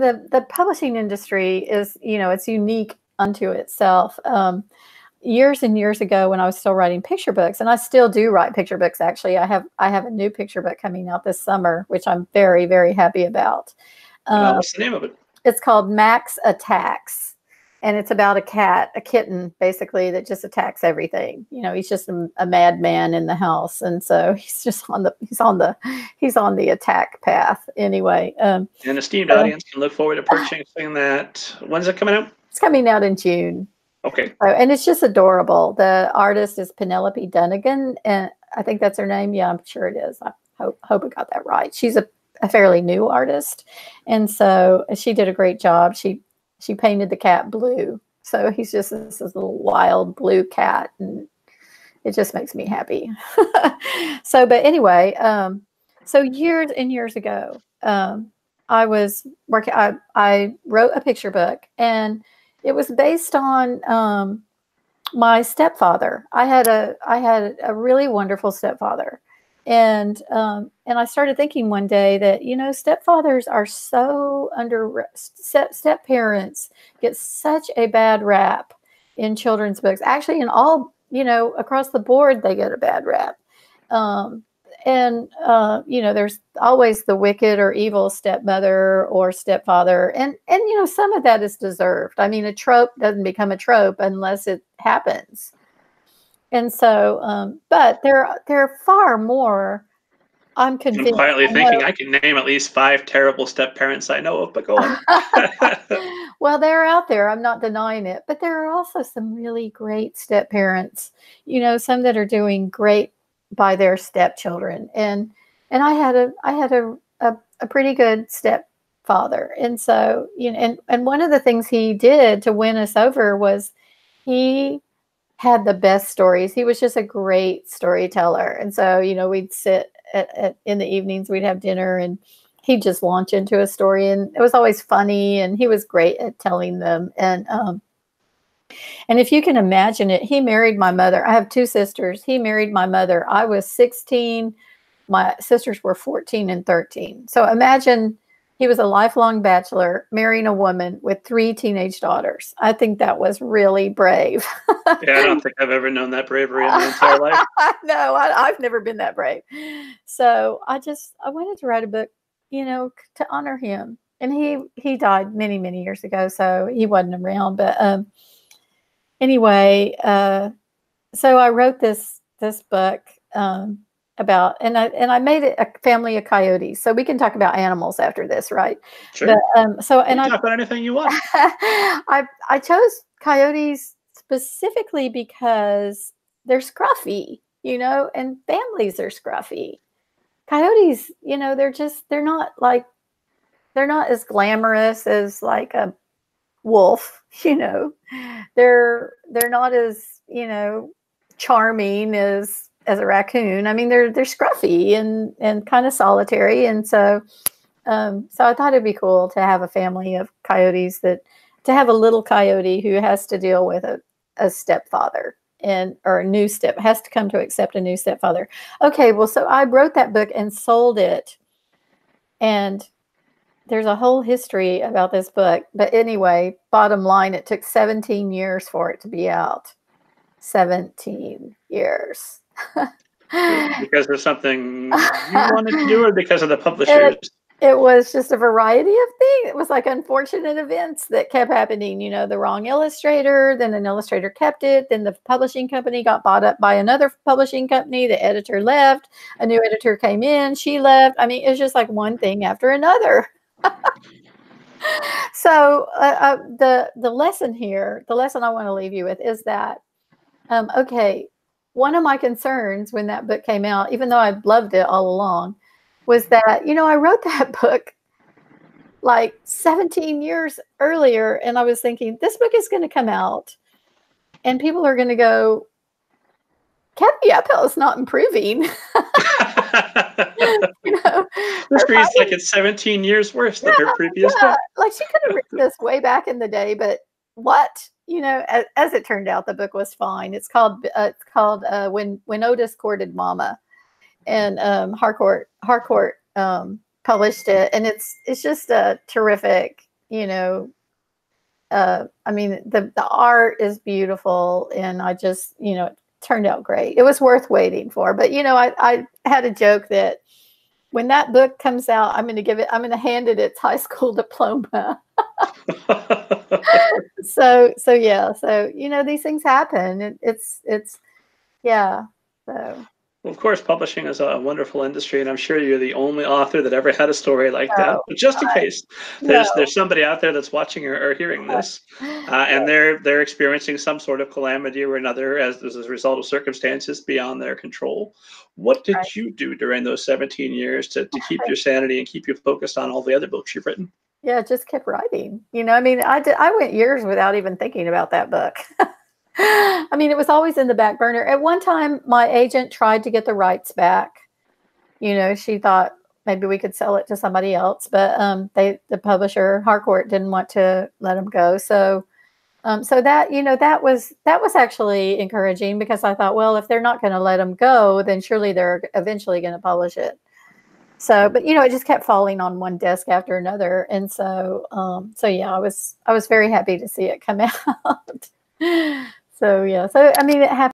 the the publishing industry is you know it's unique unto itself. Um, years and years ago, when I was still writing picture books, and I still do write picture books. Actually, I have I have a new picture book coming out this summer, which I'm very very happy about. Um, what's the name of it? It's called Max Attacks and it's about a cat, a kitten, basically that just attacks everything. You know, he's just a, a madman in the house, and so he's just on the he's on the he's on the attack path anyway. Um, An esteemed uh, audience can look forward to purchasing that. When's it coming out? It's coming out in June. Okay. So, and it's just adorable. The artist is Penelope Dunnigan, and I think that's her name. Yeah, I'm sure it is. I hope hope I got that right. She's a a fairly new artist, and so she did a great job. She she painted the cat blue. So he's just this, little wild blue cat, and it just makes me happy. so, but anyway, um, so years and years ago, um, I was working. I I wrote a picture book, and it was based on um, my stepfather. I had a I had a really wonderful stepfather, and um, and I started thinking one day that you know stepfathers are so under step step parents get such a bad rap in children's books. Actually, in all you know across the board, they get a bad rap. Um, and uh, you know, there's always the wicked or evil stepmother or stepfather, and and you know, some of that is deserved. I mean, a trope doesn't become a trope unless it happens. And so, um, but there, there are far more. I'm convinced. I'm quietly I thinking I can name at least five terrible step parents I know of, but go on. well, they're out there. I'm not denying it, but there are also some really great step parents. You know, some that are doing great by their stepchildren, and and I had a I had a a, a pretty good stepfather, and so you know, and and one of the things he did to win us over was he had the best stories. He was just a great storyteller. And so, you know, we'd sit at, at, in the evenings, we'd have dinner and he'd just launch into a story and it was always funny and he was great at telling them. And, um, and if you can imagine it, he married my mother. I have two sisters. He married my mother. I was 16. My sisters were 14 and 13. So imagine he was a lifelong bachelor, marrying a woman with three teenage daughters. I think that was really brave. yeah, I don't think I've ever known that bravery in my entire life. no, I, have never been that brave. So I just I wanted to write a book, you know, to honor him. And he he died many many years ago, so he wasn't around. But um, anyway, uh, so I wrote this this book. Um, about and I and I made it a family of coyotes. So we can talk about animals after this, right? Sure. But, um, so and I talk about anything you want. I I chose coyotes specifically because they're scruffy, you know, and families are scruffy. Coyotes, you know, they're just they're not like they're not as glamorous as like a wolf, you know. They're they're not as, you know, charming as as a raccoon. I mean, they're they're scruffy and and kind of solitary, and so um, so I thought it'd be cool to have a family of coyotes that to have a little coyote who has to deal with a, a stepfather and or a new step has to come to accept a new stepfather. Okay, well, so I wrote that book and sold it, and there's a whole history about this book. But anyway, bottom line, it took 17 years for it to be out. 17 years. because of something you wanted to do, or because of the publishers? It, it was just a variety of things. It was like unfortunate events that kept happening. You know, the wrong illustrator, then an illustrator kept it, then the publishing company got bought up by another publishing company. The editor left, a new editor came in, she left. I mean, it's just like one thing after another. so uh, uh, the the lesson here, the lesson I want to leave you with is that um, okay, one of my concerns when that book came out, even though I loved it all along, was that, you know, I wrote that book like 17 years earlier, and I was thinking, this book is going to come out, and people are going to go, Kathi Appelt is not improving. you know, this reads like it's 17 years worse yeah, than her previous yeah. book. Like she could have written this way back in the day, but what? you know, as, as, it turned out, the book was fine. It's called uh, it's called uh, when when Otis courted Mama, and um, Harcourt Harcourt um, published it, and it's it's just a terrific you know, uh, I mean, the, the art is beautiful and I just, you know, it turned out great. It was worth waiting for. But, you know, I, I had a joke that when that book comes out, I'm going to give it, I'm going to hand it its high school diploma. so, so yeah. So, you know, these things happen. It, it's, it's, yeah. So. Of course, publishing is a wonderful industry, and I'm sure you're the only author that ever had a story like no, that. But just in case, there's no. there's somebody out there that's watching or, or hearing this, uh, and they're they're experiencing some sort of calamity or another as, as a result of circumstances beyond their control. What did right. you do during those 17 years to, to keep your sanity and keep you focused on all the other books you've written? Yeah, just kept writing. You know, I mean, I did. I went years without even thinking about that book. I mean, it was always in the back burner. At one time, my agent tried to get the rights back. You know, she thought maybe we could sell it to somebody else, but um, they, the publisher Harcourt, didn't want to let them go. So, um, so that you know, that was that was actually encouraging because I thought, well, if they're not going to let them go, then surely they're eventually going to publish it. So, but you know, it just kept falling on one desk after another, and so, um, so yeah, I was I was very happy to see it come out. So yeah, so I mean, it happened